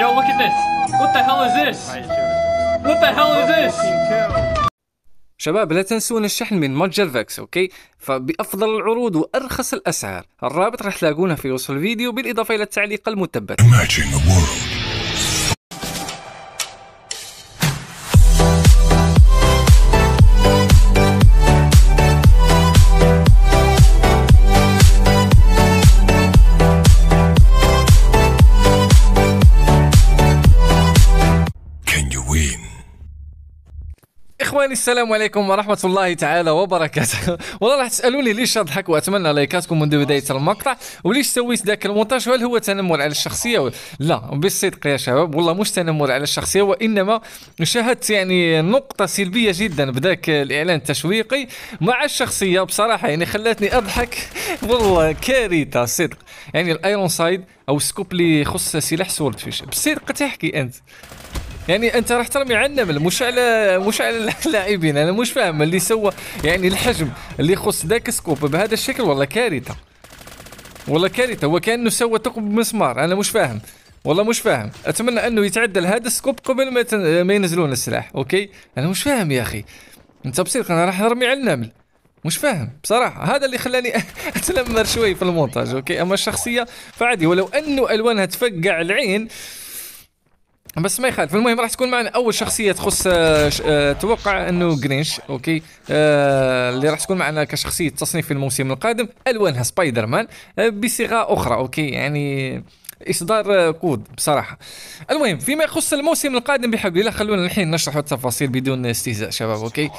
Yo, look at this. What the hell is this? What the hell is this? شباب لا تنسون الشحن من متجر فيكس okay فبأفضل العروض وأرخص الأسعار الرابط راح تلاقونه في وصف الفيديو بالإضافة إلى التعليق المثبت إخواني السلام عليكم ورحمة الله تعالى وبركاته. والله راح تسألوني ليش أضحك وأتمنى لايكاتكم منذ بداية المقطع وليش سويت ذاك المونتاج؟ هل هو تنمر على الشخصية؟ و... لا بالصدق يا شباب والله مش تنمر على الشخصية وإنما شاهدت يعني نقطة سلبية جدا بذاك الإعلان التشويقي مع الشخصية. بصراحة يعني خلتني أضحك. والله كارثة صدق. يعني ال iron sight أو ال scope اللي يخص سلاح Swordfish. بصدق تحكي أنت. يعني أنت راح ترمي على النمل مش على مش على اللاعبين. أنا مش فاهم اللي سوى يعني الحجم اللي يخص ذاك scope بهذا الشكل والله كارثة. والله كارثة. هو كأنه سوى ثقب بمسمار أنا مش فاهم. والله مش فاهم. أتمنى أنه يتعدل هذا ال scope قبل ما. ما ينزلون السلاح okay؟ أنا مش فاهم يا أخي. أنت بصير أنا راح أرمي على النمل. مش فاهم بصراحة. هذا اللي خلاني أتنمر شوي في المونتاج okay؟ أما الشخصية فعادي. ولو أنه ألوانها تفقع العين بس ما يخالف. المهم راح تكون معنا أول شخصية تخص آه، ش- آه، أتوقع إنه Grinch okay؟ آه، اللي راح تكون معنا كشخصية تصنيف في الموسم القادم ألوانها سبايدر مان آه، بصيغة أخرى okay؟ يعني إصدار آه، COD بصراحة. المهم فيما يخص الموسم القادم بحول الله خلونا الحين نشرح التفاصيل بدون استهزاء شباب okay؟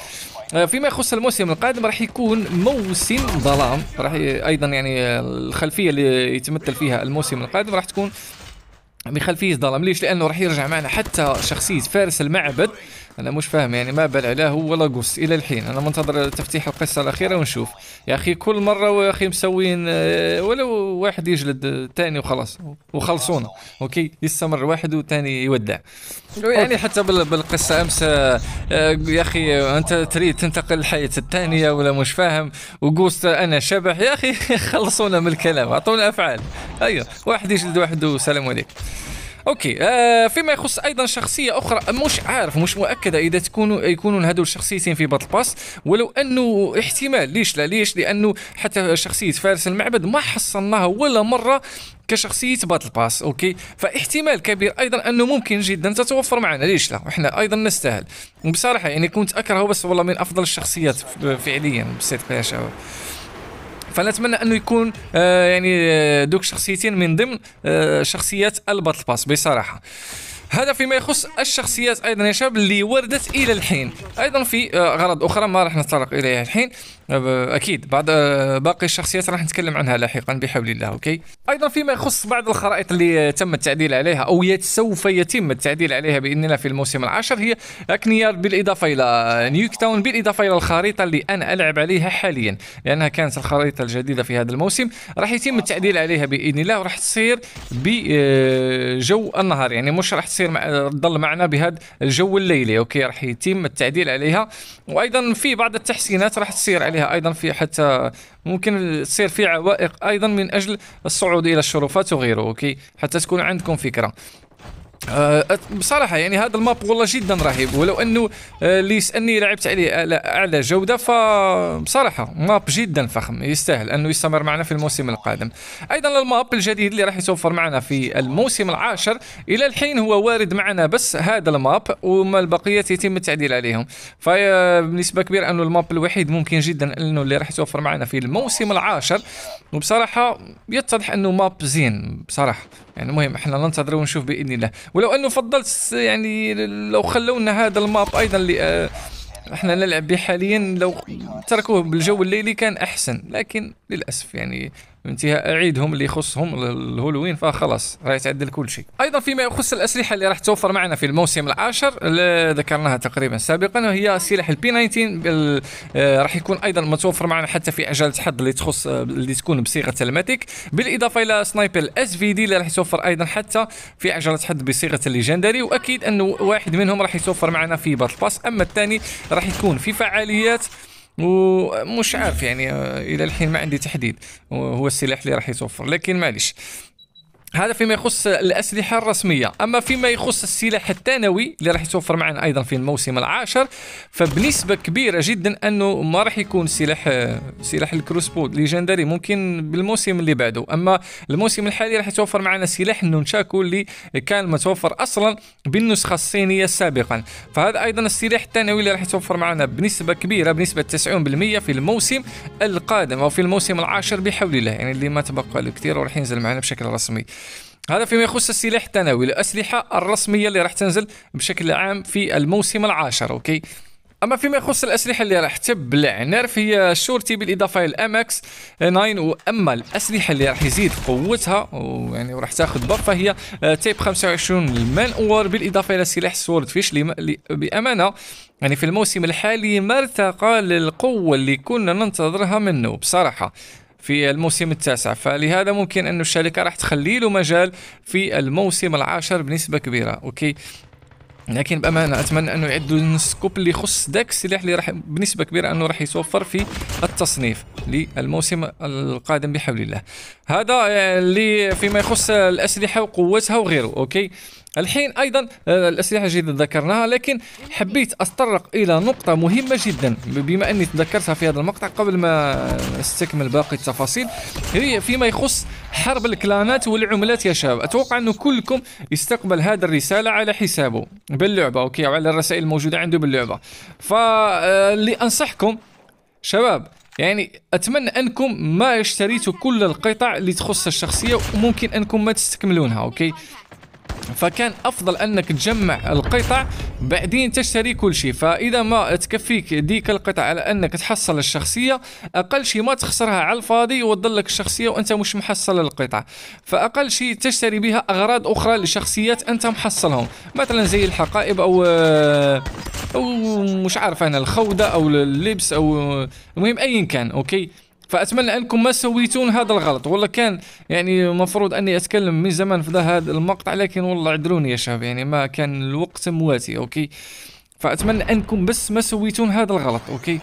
آه، فيما يخص الموسم القادم راح يكون موسم ظلام راح أيضا يعني آه، الخلفية اللي يتمثل فيها الموسم القادم راح تكون بخلفيه ظلام ليش؟ لأنه راح يرجع معنا حتى شخصية فارس المعبد أنا مش فاهم يعني ما بل علاه ولا قص. إلى الحين أنا منتظر تفتيح القصة الأخيرة ونشوف. يا أخي كل مرة يا أخي مسوين آه، ولو واحد يجلد الثاني وخلاص وخلصونا. أوكي يستمر واحد والثاني يودع. يعني حتى بال- بالقصة أمس آه، آه، يا أخي أنت تريد تنتقل للحياة الثانية ولا مش فاهم؟ و Ghost أنا شبح. يا أخي خلصونا من الكلام أعطونا أفعال. أيوه واحد يجلد واحد وسلام عليكم. okay آه فيما يخص أيضا شخصية أخرى مش عارف مش مؤكدة إذا تكونوا يكونون هذول الشخصيتين في Battle Pass ولو أنه احتمال ليش لا؟ ليش؟ لأنه حتى شخصية فارس المعبد ما حصلناها ولا مرة كشخصية Battle Pass okay؟ فاحتمال كبير أيضا أنه ممكن جدا تتوفر معنا ليش لا؟ إحنا أيضا نستاهل. بصراحه يعني كنت أكرهه بس والله من أفضل الشخصيات فعليا بصدق يا شباب فنتمنى أنه يكون آه يعني آه، دوك شخصيتين من ضمن آه شخصيات ال Battle Pass بصراحة. هذا فيما يخص الشخصيات أيضا يا شباب اللي وردت إلى الحين. أيضا في آه، اغراض أخرى ما راح نتطرق إليها الحين. آه، أكيد بعد آه، باقي الشخصيات راح نتكلم عنها لاحقا بحول الله okay؟ أيضا فيما يخص بعض الخرائط اللي تم التعديل عليها أو سوف يتم التعديل عليها باذن الله في الموسم العاشر هي Hackney Yard بالإضافة إلى Nuketown بالإضافة إلى الخريطة اللي أنا ألعب عليها حاليا لأنها كانت الخريطة الجديدة في هذا الموسم. راح يتم التعديل عليها بإذن الله وراح تصير بجو النهار يعني مش راح تصير مع تضل معنا بهذا الجو الليلي. okay راح يتم التعديل عليها. وأيضا في بعض التحسينات راح تصير عليها. أيضا في حتى ممكن تصير في عوائق أيضا من أجل الصعود إلى الشرفات وغيره. okay حتى تكون عندكم فكرة. آه، بصراحة يعني هذا ال map والله جدا رهيب. ولو أنه آه، اللي يسألني لعبت عليه اعلى أعلى جودة فبصراحة map جدا فخم. يستاهل أنه يستمر معنا في الموسم القادم. أيضا ال map الجديد اللي راح يتوفر معنا في الموسم العاشر إلى الحين هو وارد معنا بس هذا ال map وما البقية يتم التعديل عليهم. فبنسبة كبيرة أنه ال map الوحيد ممكن جدا أنه اللي راح يتوفر معنا في الموسم العاشر. وبصراحة يتضح أنه map زين بصراحة. يعني المهم إحنا ننتظر ونشوف بإذن الله. ولو انه فضلت يعني لو خلونا هذا ال map أيضا اللي آه، إحنا نلعب به حاليا لو تركوه بالجو الليلي كان احسن لكن للأسف يعني انتهاء عيدهم اللي يخصهم الهولوين فخلاص راح يتعدل كل شيء. أيضا فيما يخص الأسلحة اللي راح توفر معنا في الموسم العاشر اللي ذكرناها تقريبا سابقا وهي سلاح ال PP 19 آه، راح يكون أيضا متوفر معنا حتى في عجلة حظ اللي تخص آه، اللي تكون بصيغة تلماتيك بالإضافة إلى sniper ال SVD اللي راح يتوفر أيضا حتى في عجلة حظ بصيغة ال legendary وأكيد أنه واحد منهم راح يتوفر معنا في battle pass أما الثاني راح يكون في فعاليات ومش عارف يعني آه، إلى الحين ما عندي تحديد. هو السلاح اللي راح يتوفر. لكن معليش. هذا فيما يخص الأسلحة الرسمية. أما فيما يخص السلاح الثانوي اللي راح يتوفر معنا أيضا في الموسم العاشر فبنسبة كبيرة جدا أنه ما راح يكون سلاح سلاح ال crossbow legendary ممكن بالموسم اللي بعده. أما الموسم الحالي راح يتوفر معنا سلاح ال nunchaku اللي كان متوفر أصلا بالنسخة الصينية سابقا. فهذا أيضا السلاح الثانوي اللي راح يتوفر معنا بنسبة كبيرة بنسبة 90% في الموسم القادم أو في الموسم العاشر بحول الله. يعني اللي ما تبقى له كثير وراح ينزل معنا بشكل رسمي. هذا فيما يخص السلاح الثانوي. الأسلحة الرسمية اللي راح تنزل بشكل عام في الموسم العاشر okay؟ أما فيما يخص الأسلحة اللي راح تبلع nerf هي ال Shorty بالإضافة إلى X 9 واما الأسلحة اللي راح يزيد قوتها ويعني وراح تاخذ buff فهي Type 25 ال Man-O-War بالإضافة إلى سلاح Swordfish اللي بأمانة. يعني في الموسم الحالي ما ارتقى للقوة اللي كنا ننتظرها منه بصراحة. في الموسم التاسع. فلهذا ممكن أن الشركة راح تخلي له مجال في الموسم العاشر بنسبة كبيرة okay؟ لكن بأمانة أتمنى انه يعدلوا ال scope اللي يخص داك السلاح اللي راح بنسبة كبيرة أنه راح يتوفر في التصنيف للموسم القادم بحول الله. هذا اللي فيما يخص الأسلحة وقوتها وغيره okay؟ الحين أيضا آه، الأسلحة الجديده ذكرناها لكن حبيت اتطرق إلى نقطة مهمة جدا. بما أني تذكرتها في هذا المقطع قبل ما استكمل باقي التفاصيل هي فيما يخص حرب الكلانات والعملات يا شباب. أتوقع انه كلكم يستقبل هذه الرسالة على حسابه باللعبة okay؟ أو على الرسائل الموجودة عنده باللعبة. فاللي آه، أنصحكم شباب يعني أتمنى أنكم ما اشتريتوا كل القطع اللي تخص الشخصية وممكن أنكم ما تستكملونها okay؟ فكان أفضل أنك تجمع القطع بعدين تشتري كل شيء. فإذا ما تكفيك ديك القطع على أنك تحصل الشخصية أقل شيء ما تخسرها على الفاضي وتضل لك الشخصيه وأنت مش محصل القطع. فأقل شيء تشتري بها أغراض أخرى لشخصيات أنت محصلهم. مثلا زي الحقائب أو أو مش عارف أنا الخوذه أو اللبس أو المهم ايا كان okay؟ فأتمنى أنكم ما سويتون هذا الغلط. والله كان يعني المفروض أني أتكلم من زمان في هذا المقطع لكن والله عذروني يا شباب. يعني ما كان الوقت مواتي okay؟ فأتمنى أنكم بس ما سويتون هذا الغلط okay؟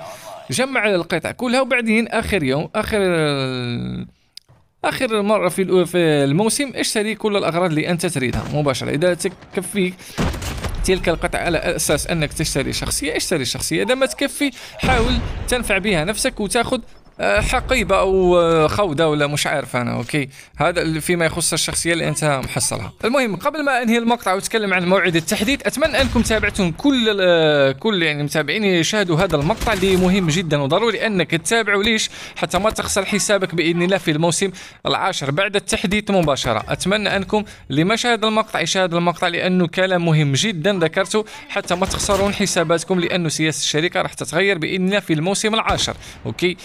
جمع القطع كلها وبعدين آخر يوم آخر آخر مرة في الموسم اشتري كل الأغراض اللي أنت تريدها مباشرة. إذا تكفيك تلك القطع على أساس أنك تشتري شخصية اشتري شخصية. إذا ما تكفي حاول تنفع بها نفسك وتأخذ حقيبة أو آه، خوذة ولا مش عارف أنا okay؟ هذا فيما يخص الشخصية اللي أنت محصلها. المهم قبل ما أنهي المقطع وأتكلم عن موعد التحديث أتمنى أنكم تابعتم كل آه، كل يعني متابعين يشاهدوا هذا المقطع اللي مهم جدا وضروري أنك تتابعوا ليش؟ حتى ما تخسر حسابك بإذن الله في الموسم العاشر بعد التحديث مباشرة. أتمنى أنكم اللي ما شاهد المقطع يشاهد المقطع لأنه كلام مهم جدا ذكرته. حتى ما تخسرون حساباتكم لأنه سياسة الشركة راح تتغير بإذن الله في الموسم العاشر. أوكي؟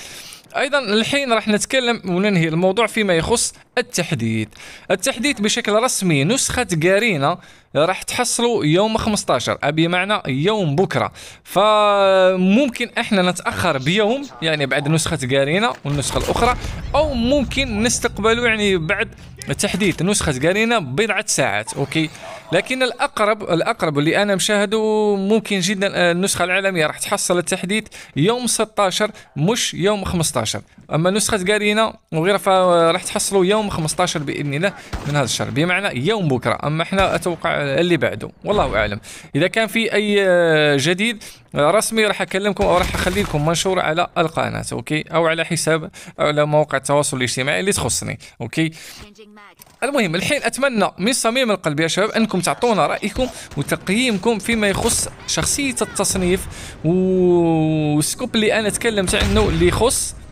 أيضا الحين راح نتكلم وننهي الموضوع فيما يخص التحديث. التحديث بشكل رسمي نسخة جارينا راح تحصلوا يوم 15 أبي معنى يوم بكرة. فممكن إحنا نتأخر بيوم يعني بعد نسخة جارينا والنسخة الأخرى أو ممكن نستقبلوا يعني بعد تحديث نسخة جارينا بضعة ساعات أوكي؟ لكن الأقرب الأقرب اللي أنا مشاهده ممكن جدا النسخة العالميه راح تحصل التحديث يوم 16 مش يوم 15 أما نسخة جارينا وغيرها فراح تحصلوا يوم 15 بإذن الله من هذا الشهر. بمعنى يوم بكرة. أما إحنا أتوقع اللي بعده. والله أعلم. إذا كان في أي جديد رسمي راح أكلمكم أو راح اخلي لكم منشور على القناة okay؟ أو على حساب أو على مواقع التواصل الاجتماعي اللي تخصني okay؟ المهم الحين أتمنى من صميم القلب يا شباب أنكم تعطونا رأيكم وتقييمكم فيما يخص شخصية التصنيف وال scope اللي أنا تكلمت عنه اللي يخص آه،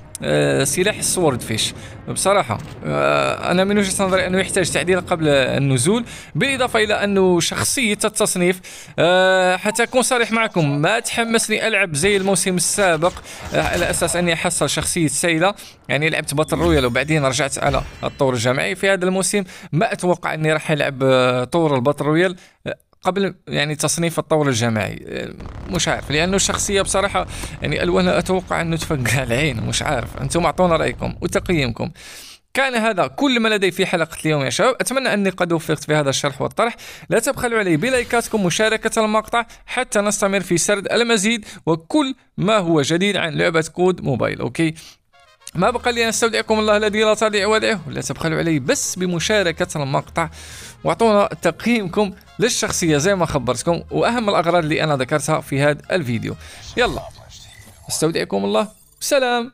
سلاح ال Swordfish. بصراحة آه، أنا من وجهة نظري أنه يحتاج تعديل قبل النزول بالإضافة إلى أنه شخصية التصنيف آه، حتى أكون صريح معكم. ما تحمسني ألعب زي الموسم السابق على أساس أني أحصل شخصية Scylla. يعني لعبت battle royale وبعدين رجعت على الطور الجماعي في هذا الموسم. ما أتوقع أني راح ألعب طور ال battle royale قبل يعني تصنيف الطور الجماعي. مش عارف لأنه الشخصية بصراحة يعني ألوانها أتوقع أنه تفقع العين مش عارف. أنتم أعطونا رأيكم وتقييمكم. كان هذا كل ما لدي في حلقة اليوم يا شباب. أتمنى أني قد وفقت في هذا الشرح والطرح. لا تبخلوا علي بلايكاتكم مشاركة المقطع حتى نستمر في سرد المزيد وكل ما هو جديد عن لعبة كود موبايل okay؟ ما بقى لي أن أستودعكم الله الذي لا تضيع ودائعه ولا تبخلوا علي بس بمشاركة المقطع. وأعطونا تقييمكم للشخصية زي ما خبرتكم وأهم الأغراض اللي أنا ذكرتها في هذا الفيديو. يلا أستودعكم الله. سلام.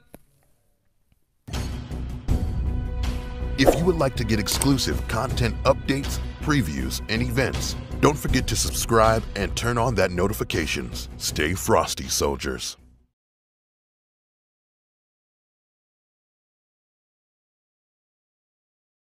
If you would like to get exclusive content updates, previews, and events, don't forget to subscribe and turn on that notifications. Stay frosty, soldiers.